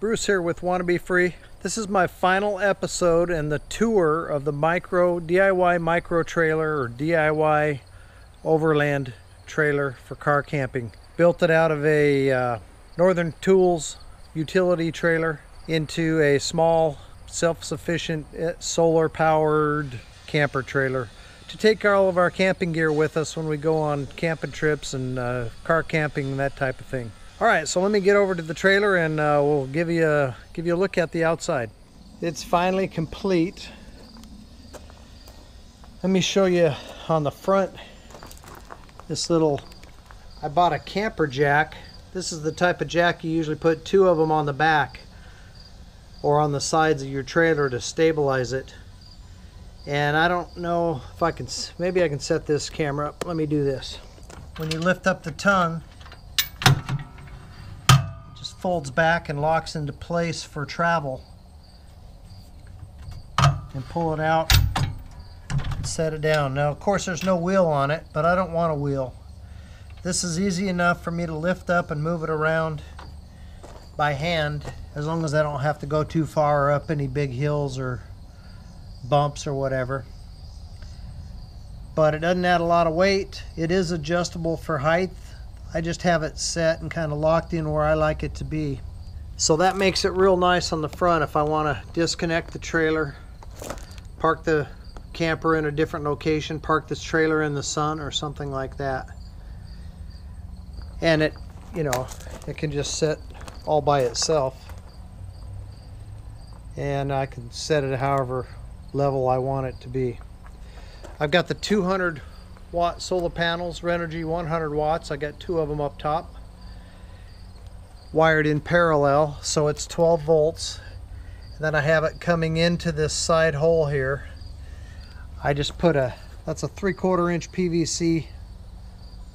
Bruce here with Wanna Be Free. This is my final episode in the tour of the micro DIY micro trailer or DIY overland trailer for car camping. Built it out of a uh, Northern Tools utility trailer into a small self-sufficient eh, solar powered camper trailer to take all of our camping gear with us when we go on camping trips and uh, car camping that type of thing. All right, so let me get over to the trailer and uh, we'll give you a give you a look at the outside. It's finally complete. Let me show you on the front this little I bought a camper jack. This is the type of jack you usually put two of them on the back or on the sides of your trailer to stabilize it. And I don't know if I can, maybe I can set this camera up. Let me do this. When you lift up the tongue, folds back and locks into place for travel. And pull it out and set it down. Now, of course, there's no wheel on it, but I don't want a wheel. This is easy enough for me to lift up and move it around by hand, as long as I don't have to go too far up any big hills or bumps or whatever. But it doesn't add a lot of weight. It is adjustable for height I just have it set and kind of locked in where I like it to be. So that makes it real nice on the front if I want to disconnect the trailer, park the camper in a different location, park this trailer in the sun or something like that. And it, you know, it can just sit all by itself. And I can set it however level I want it to be. I've got the 200 watt solar panels, Renogy 100 watts. I got two of them up top. Wired in parallel, so it's 12 volts. And then I have it coming into this side hole here. I just put a, that's a three quarter inch PVC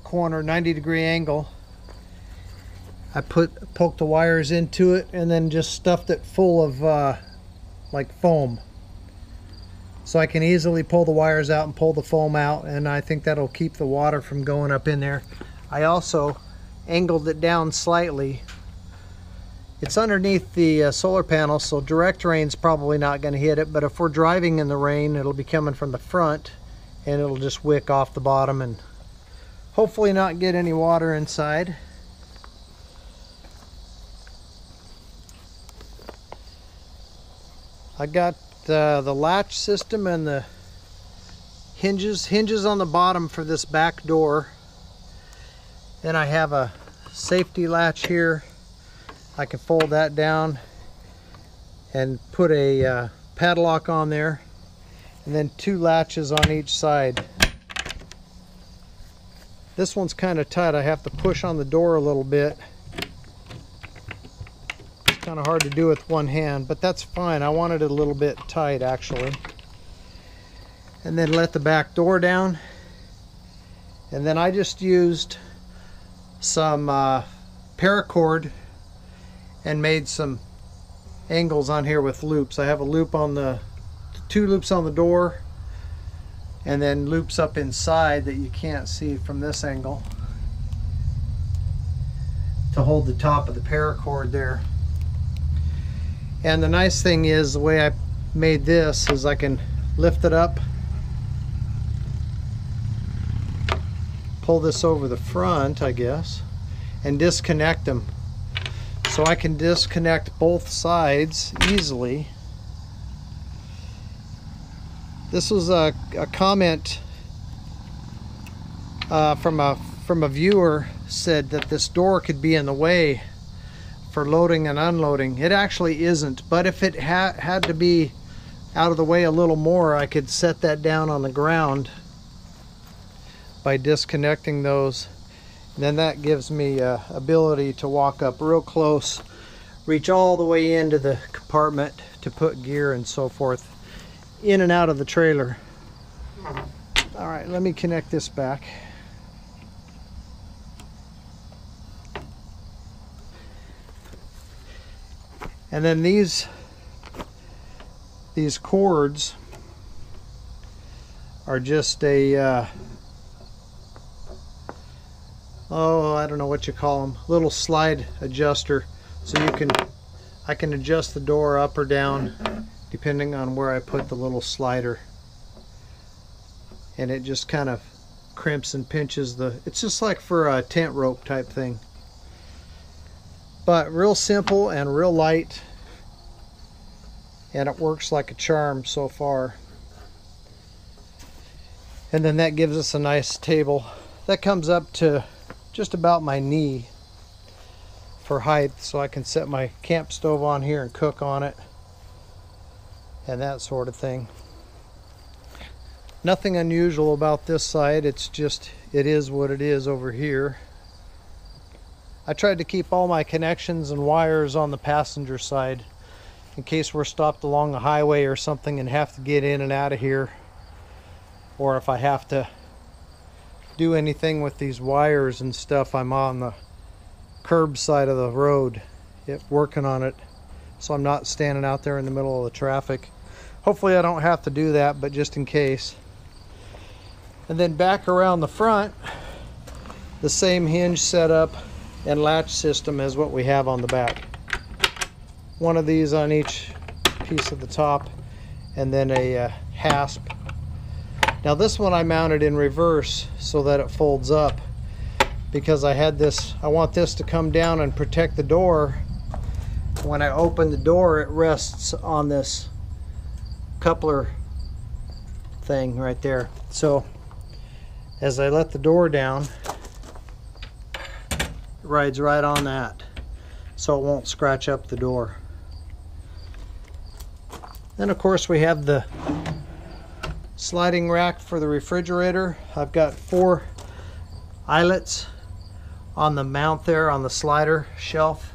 corner, 90 degree angle. I put poked the wires into it and then just stuffed it full of uh, like foam so I can easily pull the wires out and pull the foam out and I think that'll keep the water from going up in there. I also angled it down slightly. It's underneath the uh, solar panel so direct rain's probably not going to hit it but if we're driving in the rain it'll be coming from the front and it'll just wick off the bottom and hopefully not get any water inside. I got uh, the latch system and the hinges hinges on the bottom for this back door. Then I have a safety latch here. I can fold that down and put a uh, padlock on there and then two latches on each side. This one's kind of tight. I have to push on the door a little bit kind of hard to do with one hand, but that's fine. I wanted it a little bit tight actually. And then let the back door down. And then I just used some uh, paracord and made some angles on here with loops. I have a loop on the, two loops on the door and then loops up inside that you can't see from this angle to hold the top of the paracord there. And the nice thing is the way I made this is I can lift it up, pull this over the front, I guess, and disconnect them. So I can disconnect both sides easily. This was a, a comment uh, from a from a viewer said that this door could be in the way for loading and unloading. It actually isn't, but if it ha had to be out of the way a little more, I could set that down on the ground by disconnecting those. And then that gives me uh, ability to walk up real close, reach all the way into the compartment to put gear and so forth in and out of the trailer. All right, let me connect this back. And then these these cords are just a uh, oh I don't know what you call them little slide adjuster so you can I can adjust the door up or down depending on where I put the little slider. And it just kind of crimps and pinches the, it's just like for a tent rope type thing. But real simple and real light. And it works like a charm so far. And then that gives us a nice table. That comes up to just about my knee for height so I can set my camp stove on here and cook on it and that sort of thing. Nothing unusual about this side, it's just, it is what it is over here. I tried to keep all my connections and wires on the passenger side in case we're stopped along a highway or something and have to get in and out of here. Or if I have to do anything with these wires and stuff I'm on the curb side of the road it, working on it. So I'm not standing out there in the middle of the traffic. Hopefully I don't have to do that but just in case. And then back around the front the same hinge setup and latch system as what we have on the back one of these on each piece of the top and then a uh, hasp now this one I mounted in reverse so that it folds up because I had this, I want this to come down and protect the door. When I open the door, it rests on this coupler thing right there. So as I let the door down, rides right on that so it won't scratch up the door. Then of course we have the sliding rack for the refrigerator. I've got four eyelets on the mount there on the slider shelf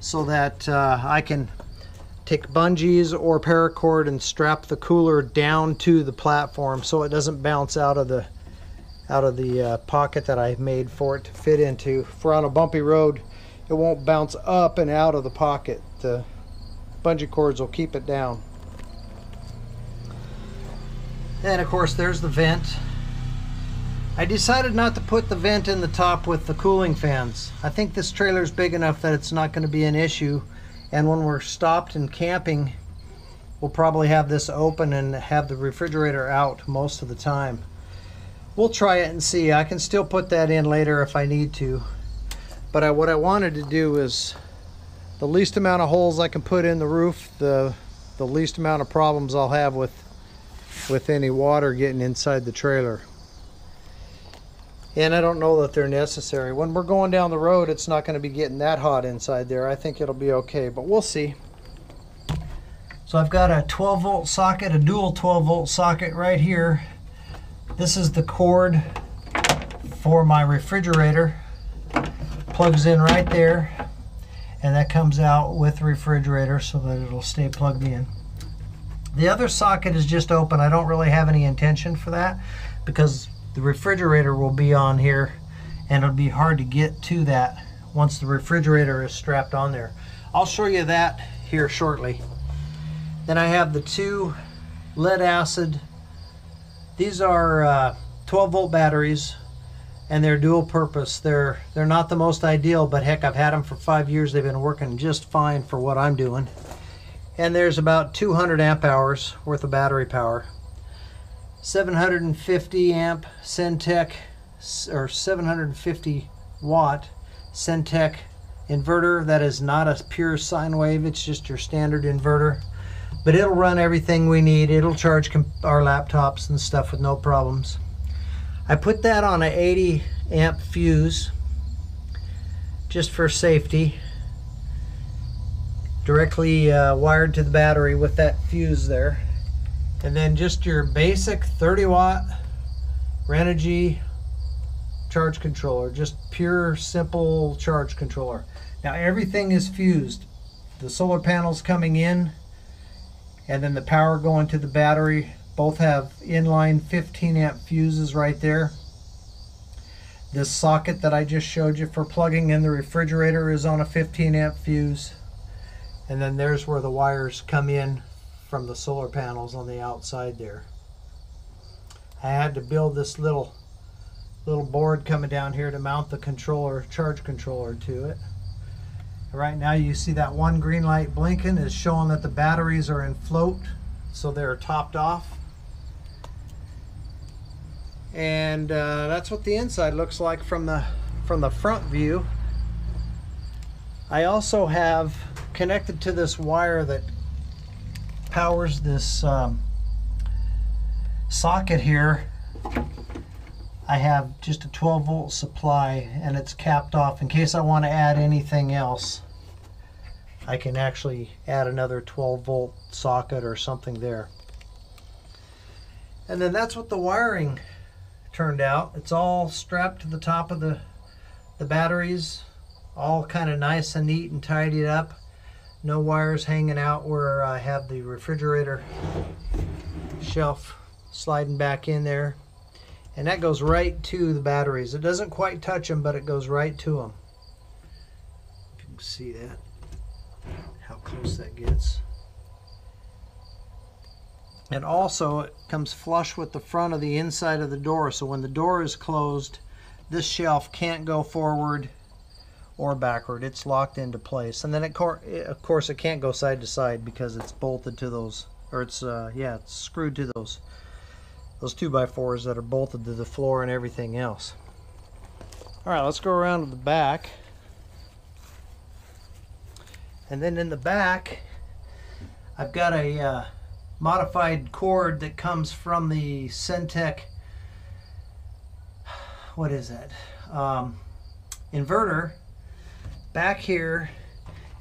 so that uh, I can take bungees or paracord and strap the cooler down to the platform so it doesn't bounce out of the out of the uh, pocket that I made for it to fit into. If we're on a bumpy road, it won't bounce up and out of the pocket. The bungee cords will keep it down. And of course there's the vent. I decided not to put the vent in the top with the cooling fans. I think this trailer is big enough that it's not going to be an issue. And when we're stopped and camping, we'll probably have this open and have the refrigerator out most of the time. We'll try it and see. I can still put that in later if I need to. But I, what I wanted to do is the least amount of holes I can put in the roof, the, the least amount of problems I'll have with with any water getting inside the trailer. And I don't know that they're necessary. When we're going down the road, it's not going to be getting that hot inside there. I think it'll be okay, but we'll see. So I've got a 12 volt socket, a dual 12 volt socket right here. This is the cord for my refrigerator. Plugs in right there. And that comes out with the refrigerator so that it'll stay plugged in. The other socket is just open. I don't really have any intention for that because the refrigerator will be on here and it'll be hard to get to that once the refrigerator is strapped on there. I'll show you that here shortly. Then I have the two lead acid. These are uh, 12 volt batteries and they're dual purpose. They're they're not the most ideal, but heck, I've had them for five years. They've been working just fine for what I'm doing. And there's about 200 amp hours worth of battery power. 750 amp Cen-Tech or 750 watt Cen-Tech inverter. That is not a pure sine wave. It's just your standard inverter but it'll run everything we need it'll charge our laptops and stuff with no problems I put that on an 80 amp fuse just for safety directly uh, wired to the battery with that fuse there. And then just your basic 30 watt Renogy charge controller, just pure simple charge controller. Now everything is fused. The solar panels coming in and then the power going to the battery both have inline 15 amp fuses right there. This socket that I just showed you for plugging in the refrigerator is on a 15 amp fuse and then there's where the wires come in from the solar panels on the outside there. I had to build this little little board coming down here to mount the controller, charge controller to it. Right now you see that one green light blinking is showing that the batteries are in float, so they're topped off. And uh, that's what the inside looks like from the from the front view. I also have connected to this wire that powers this um, socket here I have just a 12 volt supply and it's capped off in case I want to add anything else I can actually add another 12 volt socket or something there. And then that's what the wiring turned out. It's all strapped to the top of the the batteries all kind of nice and neat and tidied up. No wires hanging out where I have the refrigerator shelf sliding back in there. And that goes right to the batteries. It doesn't quite touch them, but it goes right to them. If you can see that, close that gets. And also it comes flush with the front of the inside of the door. So when the door is closed, this shelf can't go forward or backward. It's locked into place. And then it, of course it can't go side to side because it's bolted to those, or it's, uh, yeah, it's screwed to those those 2 by 4s that are bolted to the floor and everything else. Alright, let's go around to the back. And then in the back, I've got a uh, modified cord that comes from the Cen-Tech, what is that, um, inverter back here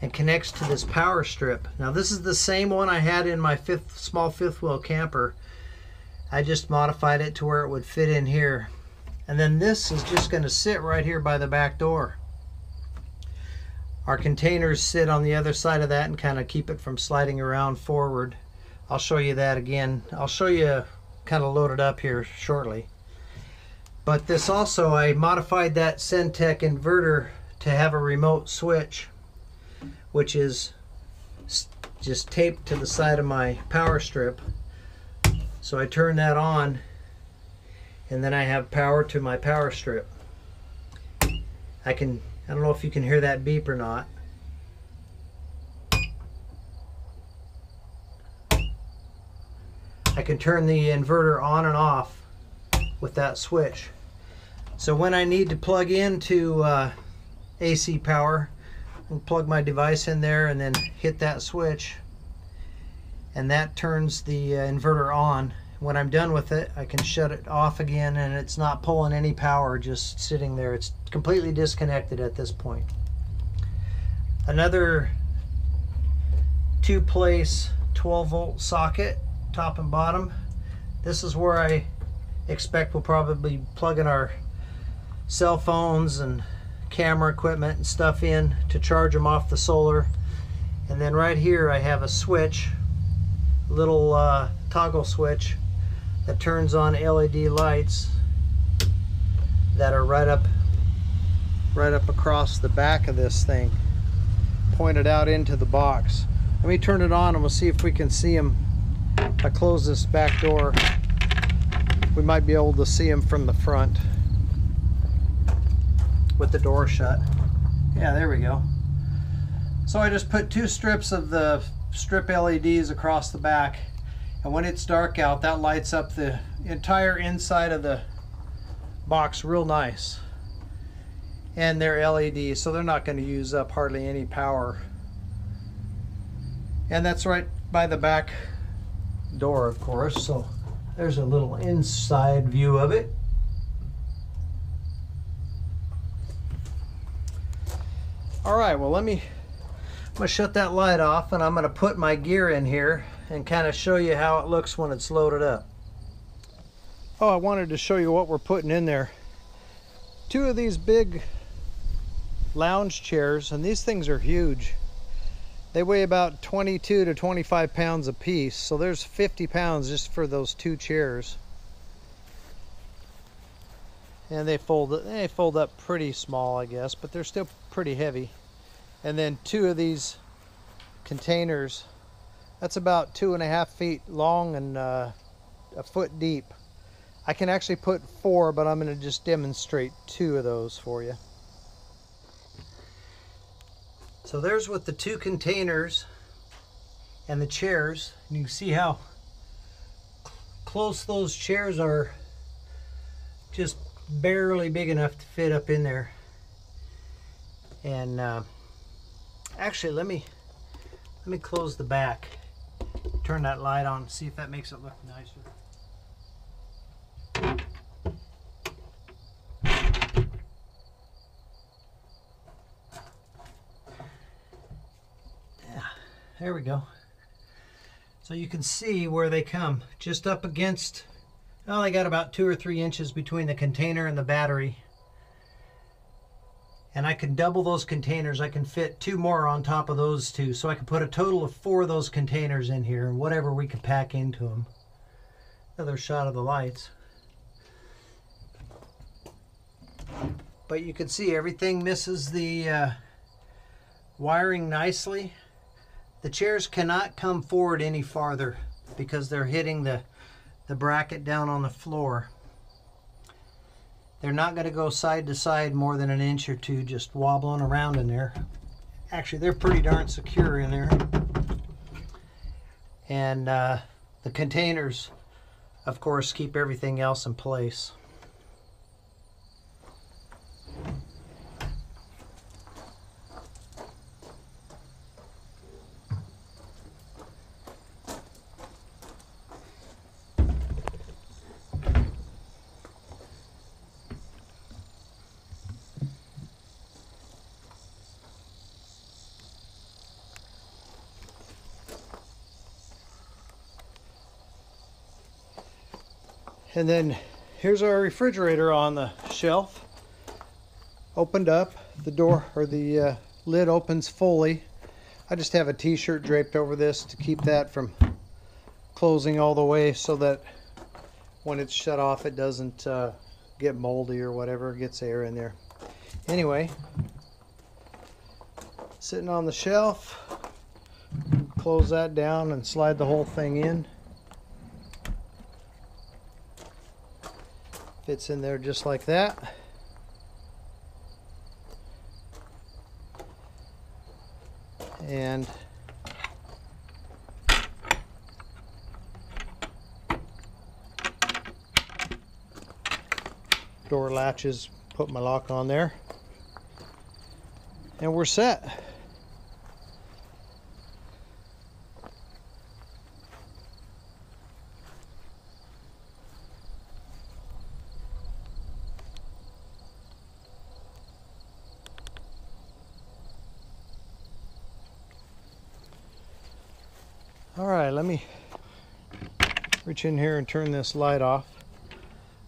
and connects to this power strip. Now this is the same one I had in my fifth small fifth wheel camper I just modified it to where it would fit in here. And then this is just going to sit right here by the back door. Our containers sit on the other side of that and kind of keep it from sliding around forward. I'll show you that again. I'll show you kind of loaded up here shortly. But this also, I modified that Cen-Tech inverter to have a remote switch, which is just taped to the side of my power strip. So I turn that on and then I have power to my power strip. I can, I don't know if you can hear that beep or not. I can turn the inverter on and off with that switch. So when I need to plug into uh, AC power, I'll plug my device in there and then hit that switch and that turns the uh, inverter on. When I'm done with it, I can shut it off again and it's not pulling any power, just sitting there. It's completely disconnected at this point. Another two place 12 volt socket, top and bottom. This is where I expect we'll probably plug in our cell phones and camera equipment and stuff in to charge them off the solar. And then right here I have a switch little uh, toggle switch that turns on LED lights that are right up right up across the back of this thing pointed out into the box. Let me turn it on and we'll see if we can see them if I close this back door we might be able to see them from the front with the door shut. Yeah there we go. So I just put two strips of the strip LEDs across the back and when it's dark out that lights up the entire inside of the box real nice. And they're LEDs so they're not going to use up hardly any power. And that's right by the back door of course so there's a little inside view of it. All right well let me I'm to shut that light off and I'm going to put my gear in here and kind of show you how it looks when it's loaded up. Oh, I wanted to show you what we're putting in there. Two of these big lounge chairs, and these things are huge. They weigh about 22 to 25 pounds a piece, so there's 50 pounds just for those two chairs. And they fold, they fold up pretty small, I guess, but they're still pretty heavy and then two of these containers that's about two and a half feet long and uh, a foot deep I can actually put four but I'm going to just demonstrate two of those for you So there's with the two containers and the chairs. And you can see how close those chairs are just barely big enough to fit up in there. And uh, actually, let me let me close the back. Turn that light on, see if that makes it look nicer. Yeah, there we go. So you can see where they come, just up against, well, they got about two or three inches between the container and the battery. And I can double those containers. I can fit two more on top of those two. So I can put a total of four of those containers in here and whatever we can pack into them. Another shot of the lights. But you can see everything misses the uh, wiring nicely. The chairs cannot come forward any farther because they're hitting the, the bracket down on the floor. They're not going to go side to side more than an inch or two just wobbling around in there. Actually, they're pretty darn secure in there. And uh, the containers, of course, keep everything else in place. And then here's our refrigerator on the shelf. Opened up, the door or the uh, lid opens fully. I just have a t-shirt draped over this to keep that from closing all the way so that when it's shut off it doesn't uh, get moldy or whatever, gets air in there. Anyway, sitting on the shelf, close that down and slide the whole thing in. Fits in there just like that. And door latches, put my lock on there. And we're set. All right, let me reach in here and turn this light off.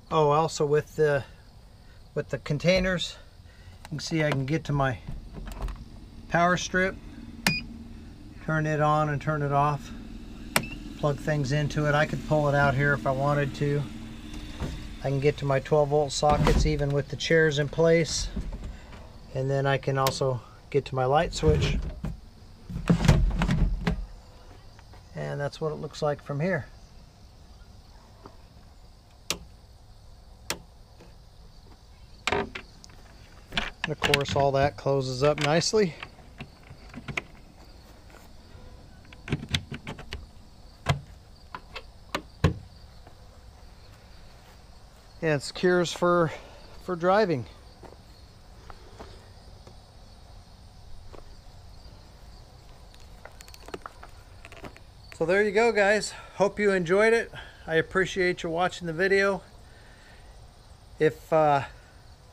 Oh, also with the with the containers, you can see I can get to my power strip, turn it on and turn it off, plug things into it. I could pull it out here if I wanted to. I can get to my 12 volt sockets even with the chairs in place. And then I can also get to my light switch and that's what it looks like from here. And of course all that closes up nicely. And secures for for driving. So there you go guys. Hope you enjoyed it. I appreciate you watching the video. If, uh,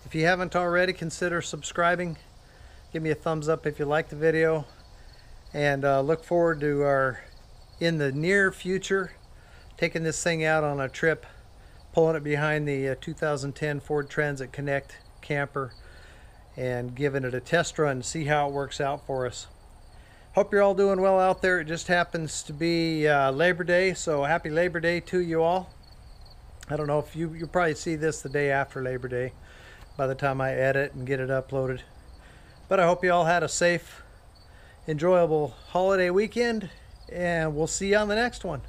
if you haven't already, consider subscribing. Give me a thumbs up if you like the video. And uh, look forward to our, in the near future, taking this thing out on a trip, pulling it behind the uh, 2010 Ford Transit Connect camper and giving it a test run, to see how it works out for us. Hope you're all doing well out there. It just happens to be uh, Labor Day, so happy Labor Day to you all. I don't know if you, you'll probably see this the day after Labor Day by the time I edit and get it uploaded. But I hope you all had a safe, enjoyable holiday weekend, and we'll see you on the next one.